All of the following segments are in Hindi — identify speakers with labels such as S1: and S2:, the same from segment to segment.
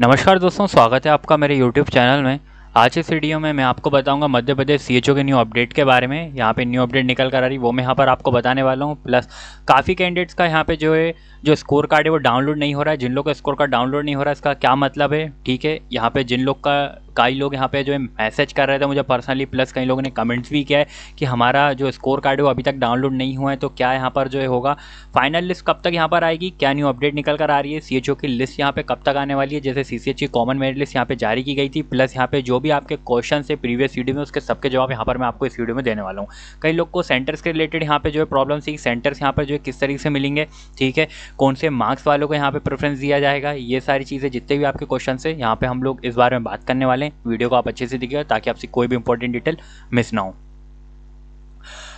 S1: नमस्कार दोस्तों, स्वागत है आपका मेरे YouTube चैनल में। आज इस वीडियो में मैं आपको बताऊँगा मध्य प्रदेश सी के न्यू अपडेट के बारे में। यहाँ पे न्यू अपडेट निकल कर आ रही, वो मैं यहाँ पर आपको बताने वाला हूँ। प्लस काफ़ी कैंडिडेट्स का यहाँ पे जो है जो स्कोर कार्ड है वो डाउनलोड नहीं हो रहा है। जिन लोग का स्कोर कार्ड डाउनलोड नहीं हो रहा है, इसका क्या मतलब है? ठीक है, यहाँ पे जिन लोग का, कई लोग यहाँ पे जो है मैसेज कर रहे थे, मुझे पर्सनली प्लस कई लोगों ने कमेंट्स भी किया है कि हमारा जो स्कोर कार्ड है वो अभी तक डाउनलोड नहीं हुआ है तो क्या यहाँ पर जो है होगा? फाइनल लिस्ट कब तक यहाँ पर आएगी? क्या न्यू अपडेट निकल कर आ रही है? सीएचओ की लिस्ट यहाँ पे कब तक आने वाली है? जैसे सी की कॉमन मेरिट लिस्ट यहाँ पे जारी की गई थी प्लस यहाँ पे जो भी आपके क्वेश्चन है प्रीवियस वीडियो में, उसके सबके जवाब यहाँ पर मैं आपको इस वीडियो में देने वाला हूँ। कई लोग को सेंटर्स के रिलेटेड यहाँ पे जो है प्रॉब्लम थी सेंटर्स यहाँ पर जो है किस तरीके से मिलेंगे? ठीक है कौन से मार्क्स वालों को यहाँ पे प्रेफरेंस दिया जाएगा, ये सारी चीज़ें जितने भी आपके क्वेश्चन है, यहाँ पे हम लोग इस बारे में बात करने वाले हैं। वीडियो को आप अच्छे से दिखेगा ताकि आपसे कोई भी इंपॉर्टेंट डिटेल मिस ना हो।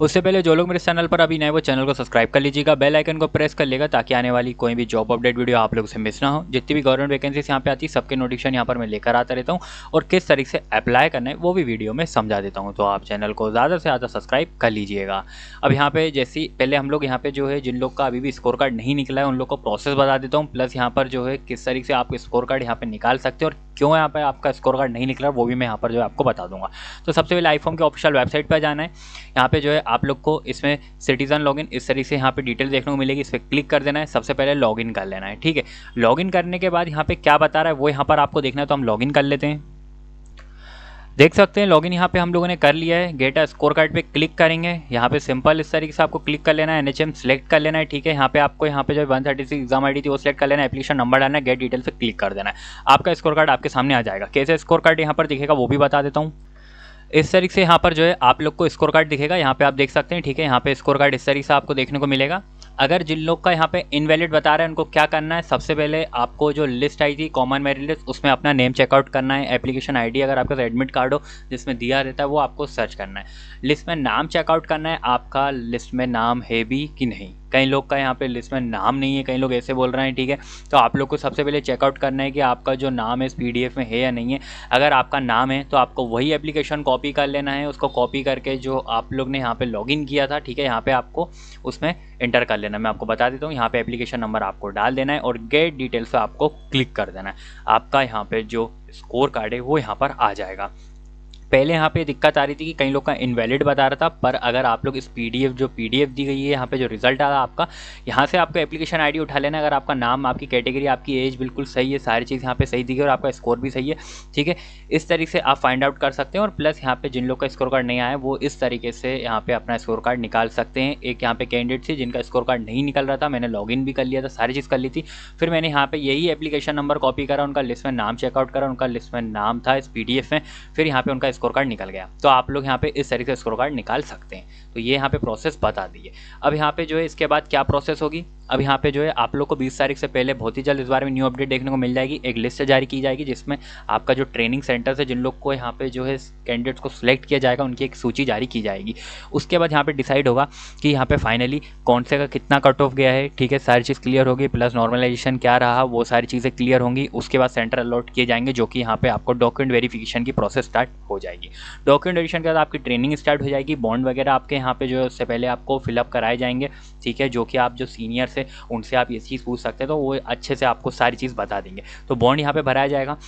S1: उससे पहले जो लोग मेरे चैनल पर अभी नए वो चैनल को सब्सक्राइब कर लीजिएगा। बेल आइकन को प्रेस कर लेगा ताकि आने वाली कोई भी जॉब अपडेट वीडियो आप लोग से मिस ना हो। जितनी भी गवर्नमेंट वैकेंसीज यहाँ पे आती है, सबके नोटिफिकेशन यहाँ पर मैं लेकर आता रहता हूँ और किस तरीके से अप्लाई करना है, वो भी वीडियो में समझा देता हूँ। तो आप चैनल को ज़्यादा से ज़्यादा सब्सक्राइब कर लीजिएगा। अब यहाँ पे जैसी पहले हम लोग यहाँ पे जो है, जिन लोग का अभी भी स्कोर कार्ड नहीं निकला है, उन लोग को प्रोसेस बता देता हूँ। प्लस यहाँ पर जो है, किस तरीके से आप स्कोर कार्ड यहाँ पर निकाल सकते हैं और क्यों यहाँ पर आपका स्कोर कार्ड नहीं निकला, वो भी मैं यहाँ पर जो है आपको बता दूँगा। तो सबसे पहले आईफोन के ऑफिशियल वेबसाइट पर जाना है। यहाँ पे जो है आप लोग को इसमें सिटीजन लॉगिन इस तरीके से यहाँ पे डिटेल देखने को मिलेगी, इस पर क्लिक कर देना है। सबसे पहले लॉगिन कर लेना है, ठीक है? लॉगिन करने के बाद यहाँ पे क्या बता रहा है, वो यहाँ पर आपको देखना है तो हम लॉगिन कर लेते हैं। देख सकते हैं लॉगिन यहाँ पे हम लोगों ने कर लिया है। गेट स्कोर कार्ड पे क्लिक करेंगे। यहाँ पे सिंपल इस तरीके से आपको क्लिक कर लेना है एनएचएम सेलेक्ट कर लेना है, ठीक है? यहाँ पे आपको यहाँ पे जो one thirty six exam ID थी, वो सेलेक्ट कर लेना है एप्लीकेशन नंबर डालना है गेट डिटेल पे क्लिक कर देना है। आपका स्कोर कार्ड आपके सामने आ जाएगा। कैसे स्कोर कार्ड यहाँ पर दिखेगा, वो भी बता देता हूँ। इस तरीके से यहाँ पर जो है, आप लोग को स्कोर कार्ड दिखेगा, यहाँ पे आप देख सकते हैं, ठीक है? यहाँ पे स्कोर कार्ड इस तरीके से आपको देखने को मिलेगा। अगर जिन लोग का यहाँ पे इनवैलिड बता रहे हैं, उनको क्या करना है? सबसे पहले आपको जो लिस्ट आई थी कॉमन मेरिट लिस्ट उसमें अपना नेम चेकआउट करना है एप्लीकेशन आईडी अगर आपके पास एडमिट कार्ड हो, जिसमें दिया रहता है, वो आपको सर्च करना है। लिस्ट में नाम चेकआउट करना है, आपका लिस्ट में नाम है भी कि नहीं। कई लोग का यहाँ पे लिस्ट में नाम नहीं है, कई लोग ऐसे बोल रहे हैं, ठीक है? तो आप लोग को सबसे पहले चेकआउट करना है कि आपका जो नाम है, इस पीडीएफ में है या नहीं है। अगर आपका नाम है तो आपको वही एप्लीकेशन कॉपी कर लेना है, उसको कॉपी करके जो आप लोग ने यहाँ पे लॉगिन किया था, ठीक है? यहाँ पे आपको उसमें इंटर कर लेना मैं आपको बता देता हूँ, यहाँ पे एप्लीकेशन नंबर आपको डाल देना है और गेट डिटेल्स पे आपको क्लिक कर देना है। आपका यहाँ पे जो स्कोर कार्ड है, वो यहाँ पर आ जाएगा। पहले यहाँ पे दिक्कत आ रही थी कि कई लोग का इनवैलिड बता रहा था, पर अगर आप लोग इस पीडीएफ जो पीडीएफ दी गई है, यहाँ पे जो रिज़ल्ट आ रहा आपका, यहाँ से आपको एप्लीकेशन आईडी उठा लेना अगर आपका नाम, आपकी कैटेगरी आपकी एज बिल्कुल सही है, सारी चीज़ यहाँ पे सही दी गई और आपका स्कोर भी सही है, ठीक है? इस तरीके से आप फाइंड आउट कर सकते हैं और प्लस यहाँ पे जिन लोग का स्कोर कार्ड नहीं आया वो इस तरीके से यहाँ पे अपना स्कोर कार्ड निकाल सकते हैं। एक यहाँ पे कैंडिडेट थी जिनका स्कोर कार्ड नहीं निकल रहा था, मैंने लॉग भी कर लिया था, सारी चीज़ कर ली थी। फिर मैंने यहाँ पे यही एप्लीकेशन नंबर कॉपी करा, उनका लिस्ट में नाम चेकआउट करा, उनका लिस्ट में नाम था इस पीडीएफ में, फिर यहाँ पे उनका स्कोर कार्ड निकल गया। तो आप लोग यहाँ पे इस तरीके से स्कोर कार्ड निकाल सकते हैं। तो ये यहाँ पे प्रोसेस बता दिए। अब यहाँ पे जो है, इसके बाद क्या प्रोसेस होगी? अब यहाँ पे जो है, आप लोग को 20 तारीख से पहले बहुत ही जल्द इस बारे में न्यू अपडेट देखने को मिल जाएगी। एक लिस्ट जारी की जाएगी, जिसमें आपका जो ट्रेनिंग सेंटर्स है, जिन लोग को यहाँ पे जो है कैंडिडेट्स को सिलेक्ट किया जाएगा, उनकी एक सूची जारी की जाएगी। उसके बाद यहाँ पे डिसाइड होगा कि यहाँ पे फाइनली कौन से का कितना कट ऑफ़ गया है। ठीक है, सारी चीज़ क्लियर होगी प्लस नॉर्मलाइजेशन क्या रहा, वो सारी चीज़ें क्लियर होंगी। उसके बाद सेंटर अलॉट किए जाएँगे, जो कि यहाँ पर आपको डॉक्यूमेंट वेरीफिकेशन की प्रोसेस स्टार्ट हो जाएगी। डॉक्यूमेंट एडिशन के बाद आपकी ट्रेनिंग स्टार्ट हो जाएगी। बॉन्ड वगैरह आपके यहाँ पे जो उससे पहले आपको फिलअप कराए जाएँगे। ठीक है? जो कि आप जो सीनियर से उनसे आप ये चीज़ पूछ सकते हैं तो वो अच्छे से आपको सारी चीज़ बता देंगे। तो बॉन्ड यहाँ पे भराया जाएगा।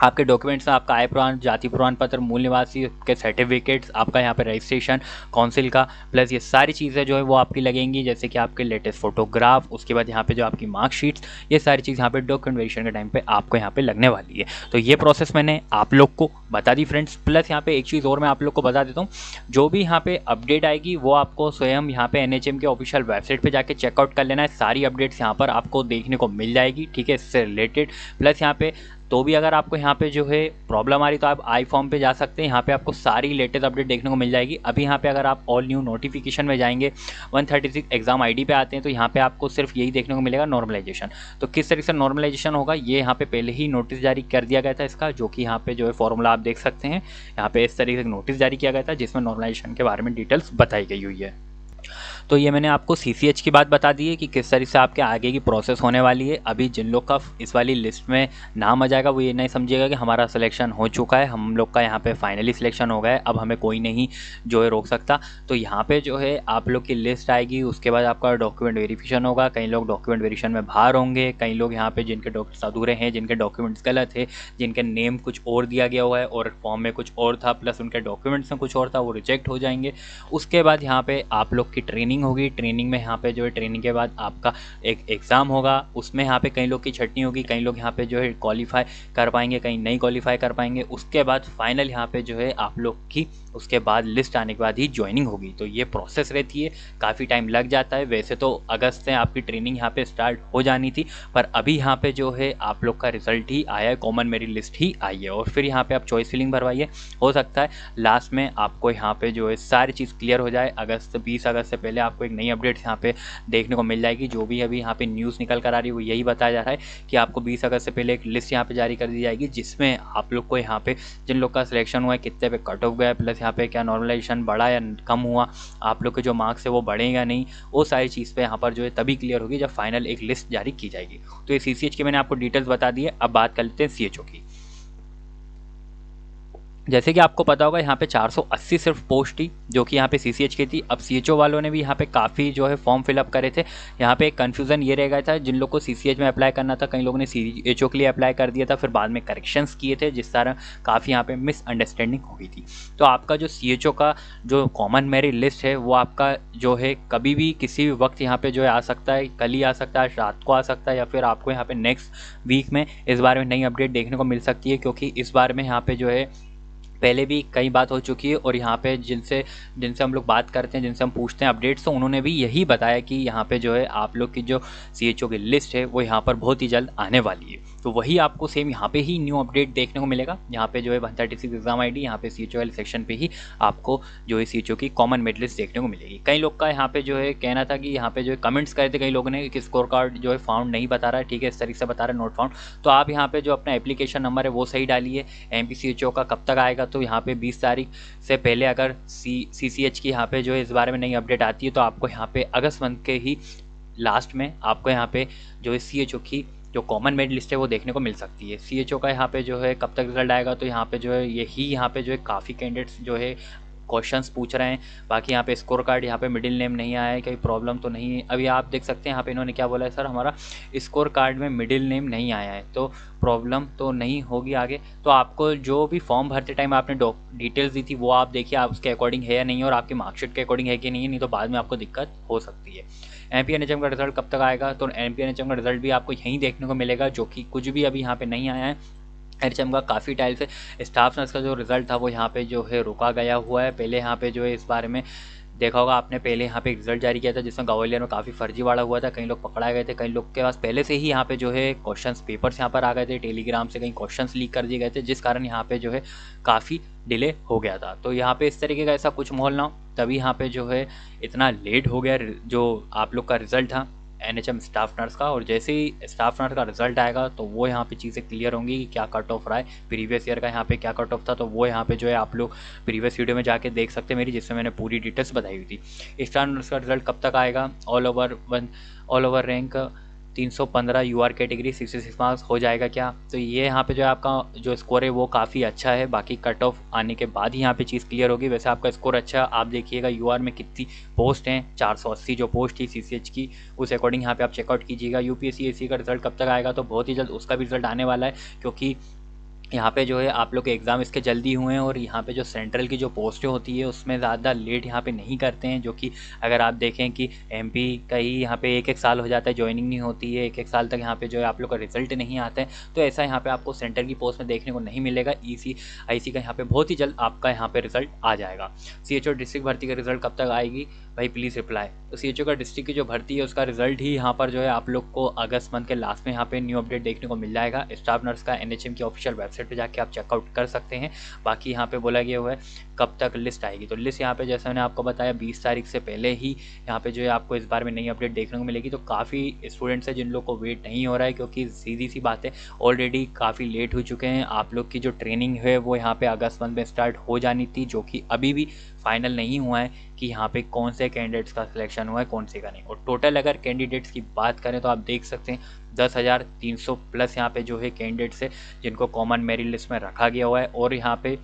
S1: आपके डॉक्यूमेंट्स में आपका आय प्रमाण जाति प्रमाण पत्र, मूल निवासी के सर्टिफिकेट्स आपका यहाँ पे रजिस्ट्रेशन काउंसिल का प्लस ये सारी चीज़ें जो है वो आपकी लगेंगी, जैसे कि आपके लेटेस्ट फोटोग्राफ उसके बाद यहाँ पे जो आपकी मार्कशीट्स ये सारी चीज़ यहाँ पे डॉक्यूमेंट वेरिफिकेशन के टाइम पे आपको यहाँ पे लगने वाली है। तो ये प्रोसेस मैंने आप लोग को बता दी फ्रेंड्स प्लस यहाँ पे एक चीज़ और मैं आप लोग को बता देता हूँ, जो भी यहाँ पे अपडेट आएगी, वो आपको स्वयं यहाँ पे एनएचएम के ऑफिशियल वेबसाइट पर जाकर चेकआउट कर लेना है। सारी अपडेट्स यहाँ पर आपको देखने को मिल जाएगी, ठीक है, इससे रिलेटेड प्लस यहाँ पे तो भी अगर आपको यहाँ पे जो है प्रॉब्लम आ रही तो आप आई फॉर्म पे जा सकते हैं। यहाँ पे आपको सारी लेटेस्ट अपडेट देखने को मिल जाएगी। अभी यहाँ पे अगर आप ऑल न्यू नोटिफिकेशन में जाएँगे 136 एग्ज़ाम आईडी पे आते हैं तो यहाँ पे आपको सिर्फ़ यही देखने को मिलेगा नॉर्मलाइजेशन तो किस तरीके से नॉर्मलाइजेशन होगा, ये यहाँ पे पहले ही नोटिस जारी कर दिया गया था इसका, जो कि यहाँ पे जो है फॉर्मूला आप देख सकते हैं। यहाँ पे इस तरीके से नोटिस जारी किया गया था, जिसमें नॉर्मलाइजेशन के बारे में डिटेल्स बताई गई हुई है। तो ये मैंने आपको CCH की बात बता दी है कि किस तरीके से आपके आगे की प्रोसेस होने वाली है। अभी जिन लोग का इस वाली लिस्ट में नाम आ जाएगा, वो ये नहीं समझिएगा कि हमारा सिलेक्शन हो चुका है। हम लोग का यहाँ पे फाइनली सिलेक्शन हो गया है। अब हमें कोई नहीं जो है रोक सकता। तो यहाँ पे जो है आप लोग की लिस्ट आएगी, उसके बाद आपका डॉक्यूमेंट वेरीफिकेशन होगा। कई लोग डॉक्यूमेंट वेरिफिकेशन में बाहर होंगे। कई लोग यहाँ पे जिनके डॉक्यूमेंट्स अधूरे हैं, जिनके डॉक्यूमेंट्स गलत है, जिनके नेम कुछ और दिया गया हुआ है और फॉर्म में कुछ और था प्लस उनके डॉक्यूमेंट्स में कुछ और था, वो रिजेक्ट हो जाएँगे। उसके बाद यहाँ पर आप लोग की ट्रेनिंग होगी ट्रेनिंग में यहाँ पे जो है ट्रेनिंग के बाद आपका एक एग्ज़ाम होगा, उसमें यहाँ पे कई लोग की छटनी होगी, कई लोग यहाँ पे जो है क्वालिफाई कर पाएँगे कहीं नहीं क्वालिफाई कर पाएँगे, उसके बाद फाइनल यहाँ पे जो है आप लोग की, उसके बाद लिस्ट आने के बाद ही ज्वाइनिंग होगी। तो ये प्रोसेस रहती है, काफ़ी टाइम लग जाता है। वैसे तो अगस्त से आपकी ट्रेनिंग यहाँ पे स्टार्ट हो जानी थी, पर अभी यहाँ पे जो है आप लोग का रिज़ल्ट ही आया है कॉमन मेरी लिस्ट ही आई है। और फिर यहाँ पे आप चॉइस फिलिंग भरवाइए, हो सकता है लास्ट में आपको यहाँ पे जो है सारी चीज़ क्लियर हो जाए, अगस्त, बीस अगस्त से पहले आपको एक नई अपडेट यहाँ पे देखने को मिल जाएगी। जो भी अभी यहाँ पे न्यूज़ निकल कर आ रही है, वो यही बताया जा रहा है कि आपको बीस अगस्त से पहले एक लिस्ट यहाँ पे जारी कर दी जाएगी, जिसमें आप लोग को यहाँ पे जिन लोग का सिलेक्शन हुआ है, कितने पे कट ऑफ़ गया प्लस यहाँ पे क्या नॉर्मलाइजेशन बढ़ा या कम हुआ, आप लोग के जो मार्क्स है वो बढ़ेगा नहीं, वो सारी चीज़ पर यहाँ पर जो है तभी क्लियर होगी जब फाइनल एक लिस्ट जारी की जाएगी। तो ये सी की मैंने आपको डिटेल्स बता दी है, अब बात कर लेते हैं सी की। जैसे कि आपको पता होगा, यहाँ पे 480 सिर्फ़ पोस्ट थी, जो कि यहाँ पे सी की थी। अब सी वालों ने भी यहाँ पे काफ़ी जो है फॉर्म फिलअप करे थे। यहाँ पे एक कन्फ्यूज़न ये रह गया था, जिन लोग को CCH में अप्लाई करना था, कई लोगों ने सी के लिए अप्लाई कर दिया था, फिर बाद में करेक्शंस किए थे, जिस तरह काफ़ी यहाँ पे मिसअंडरस्टैंडिंग हो गई थी। तो आपका जो सीएचओ का जो कॉमन मेरी लिस्ट है, वो आपका जो है कभी भी किसी भी वक्त यहाँ पर जो है आ सकता है, कल ही आ सकता है रात को आ सकता है, या फिर आपको यहाँ पर नेक्स्ट वीक में इस बारे में नई अपडेट देखने को मिल सकती है, क्योंकि इस बार में यहाँ पर जो है पहले भी कई बात हो चुकी है और यहाँ पे जिनसे जिनसे हम लोग बात करते हैं, जिनसे हम पूछते हैं अपडेट्स तो उन्होंने भी यही बताया कि यहाँ पे जो है आप लोग की जो सीएचओ की लिस्ट है, वो यहाँ पर बहुत ही जल्द आने वाली है। तो वही आपको सेम यहाँ पे ही न्यू अपडेट देखने को मिलेगा। यहाँ पे जो है one thirty six exam I D यहाँ पे सी एच सेक्शन पे ही आपको जो है CHO की कॉमन मेडलिस्ट देखने को मिलेगी। कई लोग का यहाँ पे जो है कहना था कि यहाँ पे जो है कमेंट्स करे थे कई लोगों ने कि स्कोर कार्ड जो है फाउंड नहीं बता रहा है, ठीक है, इस तरीके से बता रहा है नोट फाउंड तो आप यहाँ पे जो अपना एप्लीकेशन नंबर है, वो सही डालिए। M P C H O का कब तक आएगा तो यहाँ पे बीस तारीख से पहले अगर सी सी सी एच की यहाँ पे जो है इस बारे में नई अपडेट आती है तो आपको यहाँ पे अगस्त मंथ के ही लास्ट में आपको यहाँ पे जो है सी एच ओ की जो कॉमन मेड लिस्ट है, वो देखने को मिल सकती है। सी एच ओ का यहाँ पे जो है कब तक रिज़ल्ट आएगा तो यहाँ पे जो है यही यहाँ पे जो है काफ़ी कैंडिडेट्स जो है क्वेश्चंस पूछ रहे हैं। बाकी यहाँ पे स्कोर कार्ड यहाँ पे मिडिल नेम नहीं आया है कोई प्रॉब्लम तो नहीं है। अभी आप देख सकते हैं, यहाँ पे इन्होंने क्या बोला है, सर, हमारा स्कोर कार्ड में मिडिल नेम नहीं आया है तो प्रॉब्लम तो नहीं होगी आगे। तो आपको जो भी फॉर्म भरते टाइम आपने डिटेल्स दी थी, वो आप देखिए, आप उसके अकॉर्डिंग है या नहीं, और आपकी मार्कशीट के अकॉर्डिंग है कि नहीं है, नहीं तो बाद में आपको दिक्कत हो सकती है। एम पी का रिज़ल्ट कब तक आएगा? तो एम पी का रिज़ल्ट भी आपको यहीं देखने को मिलेगा, जो कि कुछ भी अभी यहाँ पे नहीं आया है। एच का काफ़ी टाइम से स्टाफ नर्स का जो रिज़ल्ट था, वो यहाँ पे जो है रुका गया हुआ है। पहले यहाँ पे जो है इस बारे में देखा होगा आपने, पहले यहाँ पे रिज़ल्ट जारी किया था, जिसमें ग्वालियर में काफ़ी फर्जीवाड़ा हुआ था, कई लोग पकड़ाए गए थे, कई लोग के पास पहले से ही यहाँ पे जो है क्वेश्चन पेपर्स यहाँ पर आ गए थे टेलीग्राम से कई क्वेश्चन लीक कर दिए गए थे, जिस कारण यहाँ पे जो है काफ़ी डिले हो गया था। तो यहाँ पे इस तरीके का ऐसा कुछ माहौल ना हो, तभी यहाँ पे जो है इतना लेट हो गया, जो आप लोग का रिज़ल्ट था। एनएचएम स्टाफ नर्स का, और जैसे ही स्टाफ नर्स का रिज़ल्ट आएगा तो वो यहाँ पे चीज़ें क्लियर होंगी कि क्या कट ऑफ़ रहा है। प्रीवियस ईयर का यहाँ पे क्या कट ऑफ़ था तो वो यहाँ पे जो है आप लोग प्रीवियस वीडियो में जाके देख सकते हैं मेरी जिससे मैंने पूरी डिटेल्स बताई हुई थी। स्टाफ नर्स का रिज़ल्ट कब तक आएगा? All over one all over rank 315 U R category sixty six marks हो जाएगा क्या? तो ये यहाँ पे जो है आपका जो स्कोर है वो काफ़ी अच्छा है। बाकी कट ऑफ़ आने के बाद ही यहाँ पे चीज़ क्लियर होगी। वैसे आपका स्कोर अच्छा आप देखिएगा यू आर में कितनी पोस्ट हैं। 480 जो पोस्ट थी सी सी एच की, उस अकॉर्डिंग यहाँ पे आप चेकआउट कीजिएगा। यू पी एस का रिज़ल्ट कब तक आएगा? तो बहुत ही जल्द उसका भी रिज़ल्ट आने वाला है, क्योंकि यहाँ पे जो है, आप लोग के एग्ज़ाम इसके जल्दी हुए हैं और यहाँ पे जो सेंट्रल की जो पोस्टें होती है, उसमें ज़्यादा लेट यहाँ पे नहीं करते हैं, जो कि अगर आप देखें कि एमपी का ही यहाँ पे एक एक साल हो जाता है ज्वाइनिंग नहीं होती है एक एक साल तक यहाँ पे जो है, आप लोग का रिज़ल्ट नहीं आता है तो ऐसा यहाँ पर आपको सेंटर की पोस्ट में देखने को नहीं मिलेगा ई सी आई सी का यहाँ पर बहुत ही जल्द आपका यहाँ पर रिज़ल्ट आ जाएगा। सी एच ओ डिस्ट्रिक्ट भर्ती का रिज़ल्ट कब तक आएगी? भाई प्लीज़ रिप्लाई तो सी एच ओ का डिस्ट्रिक्ट की जो भर्ती है, उसका रिज़ल्ट ही यहाँ पर जो है, आप लोग को अगस्त मंथ के लास्ट में यहाँ पर न्यू अपडेट देखने को मिल जाएगा। स्टाफ नर्स का एनएचएम की ऑफिशियल वेबसाइट पर जाके आप चेकआउट कर सकते हैं। बाकी यहाँ पे बोला गया हुआ है, कब तक लिस्ट आएगी? तो लिस्ट यहाँ पे जैसे मैंने आपको बताया, बीस तारीख से पहले ही यहाँ पे जो है आपको इस बार में नई अपडेट देखने को मिलेगी। तो काफ़ी स्टूडेंट्स हैं जिन लोग को वेट नहीं हो रहा है क्योंकि सीधी सी बात है ऑलरेडी काफ़ी लेट हो चुके हैं। आप लोग की जो ट्रेनिंग है वो यहाँ पर अगस्त मंथ में स्टार्ट हो जानी थी, जो कि अभी भी फाइनल नहीं हुआ है कि यहाँ पे कौन से कैंडिडेट्स का सिलेक्शन हुआ है, कौन से का नहीं। और टोटल अगर कैंडिडेट्स की बात करें तो आप देख सकते हैं, दस हज़ार तीन सौ प्लस यहाँ पे जो है कैंडिडेट्स है, जिनको कॉमन मेरिट लिस्ट में रखा गया हुआ है। और यहाँ पे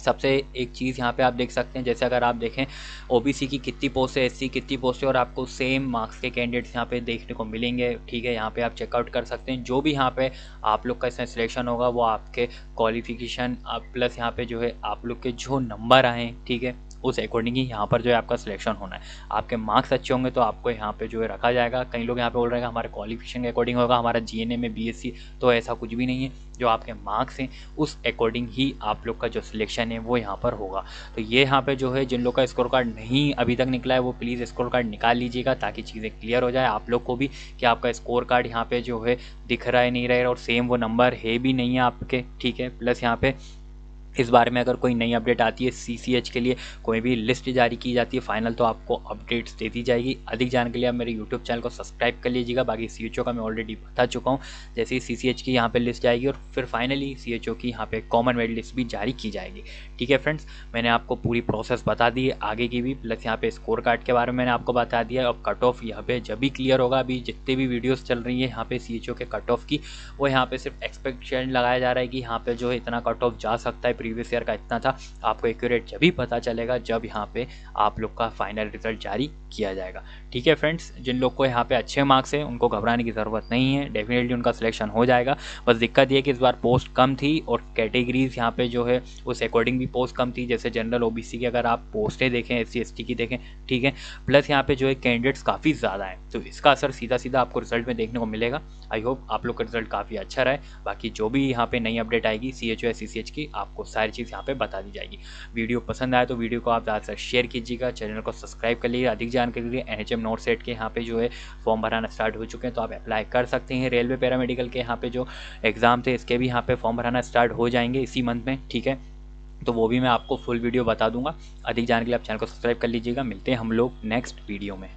S1: सबसे एक चीज़ यहाँ पे आप देख सकते हैं, जैसे अगर आप देखें ओबीसी की कितनी पोस्ट है एससी कितनी पोस्ट है, और आपको सेम मार्क्स के कैंडिडेट्स यहाँ पे देखने को मिलेंगे, ठीक है? यहाँ पे आप चेकआउट कर सकते हैं। जो भी यहाँ पे आप लोग का इसमें सिलेक्शन होगा, वो आपके क्वालिफिकेशन आप प्लस यहाँ पे जो है, आप लोग के जो नंबर आएँ, ठीक है? उस अकॉर्डिंग ही यहाँ पर जो है आपका सिलेक्शन होना है। आपके मार्क्स अच्छे होंगे तो आपको यहाँ पे जो है रखा जाएगा। कई लोग यहाँ पे बोल रहे हैं हमारे क्वालिफिकेशन के अकॉर्डिंग होगा, हमारा जी में बीएससी तो ऐसा कुछ भी नहीं है। जो आपके मार्क्स हैं, उस अकॉर्डिंग ही आप लोग का जो सिलेक्शन है, वो यहाँ पर होगा। तो ये यहाँ पर जो है, जिन लोग का स्कोर कार्ड नहीं अभी तक निकला है, वो प्लीज़ स्कोर कार्ड निकाल लीजिएगा ताकि चीज़ें क्लियर हो जाए। आप लोग को भी कि आपका स्कोर कार्ड यहाँ पर जो है दिख रहा है, नहीं रहा है और सेम वो नंबर है भी नहीं है आपके, ठीक है? प्लस यहाँ पे इस बारे में अगर कोई नई अपडेट आती है CCH के लिए, कोई भी लिस्ट जारी की जाती है फाइनल तो आपको अपडेट्स दे दी जाएगी। अधिक जानने के लिए आप मेरे यूट्यूब चैनल को सब्सक्राइब कर लीजिएगा। बाकी सी का मैं ऑलरेडी बता चुका हूँ। जैसे ही सी की यहाँ पे लिस्ट जाएगी और फिर फाइनली सी की यहाँ पे कॉमन मेडल लिस्ट भी जारी की जाएगी। ठीक है फ्रेंड्स मैंने आपको पूरी प्रोसेस बता दी है आगे की भी प्लस यहाँ पे स्कोर कार्ड के बारे में मैंने आपको बता दिया अब कट ऑफ़ यहाँ पे जब भी क्लियर होगा, अभी जितने भी वीडियोज़ चल रही है यहाँ पे सी के कट ऑफ़ की, वो यहाँ पे सिर्फ़ एक्सपेक्टेशन लगाया जा रहा है कि यहाँ पे जो इतना कट ऑफ़ जा सकता है। प्रीवियस ईयर का इतना था, आपको एक्यूरेट जब ही पता चलेगा जब यहाँ पे आप लोग का फाइनल रिज़ल्ट जारी किया जाएगा। ठीक है फ्रेंड्स जिन लोग को यहाँ पे अच्छे मार्क्स हैं, उनको घबराने की ज़रूरत नहीं है डेफिनेटली उनका सिलेक्शन हो जाएगा। बस दिक्कत ये कि इस बार पोस्ट कम थी और कैटेगरीज यहाँ पे जो है, उस अकॉर्डिंग भी पोस्ट कम थी। जैसे जनरल ओबीसी की अगर आप पोस्टें देखें एस सी की देखें, ठीक है? प्लस यहाँ पे जो है कैंडिडेट्स काफ़ी ज़्यादा हैं। तो इसका असर सीधा सीधा आपको रिज़ल्ट में देखने को मिलेगा। आई होप आप लोग का रिज़ल्ट काफ़ी अच्छा रहे बाकी जो भी यहाँ पे नई अपडेट आएगी सी एच ओ सी सी एच की, आपको सारी चीज़ यहाँ पे बता दी जाएगी। वीडियो पसंद आए तो वीडियो को आप ज़्यादा से शेयर कीजिएगा। चैनल को सब्सक्राइब कर लीजिए अधिक जानकारी के लिए N H M note set के यहाँ पे जो है फॉर्म भराना स्टार्ट हो चुके हैं तो आप अप्लाई कर सकते हैं रेलवे पैरामेडिकल के यहाँ पे जो एग्ज़ाम थे, इसके भी यहाँ पे फॉर्म भराना स्टार्ट हो जाएँगे इसी मंथ में, ठीक है? तो वो भी मैं आपको फुल वीडियो बता दूँगा। अधिक जानने के लिए आप चैनल को सब्सक्राइब कर लीजिएगा। मिलते हैं हम लोग नेक्स्ट वीडियो में।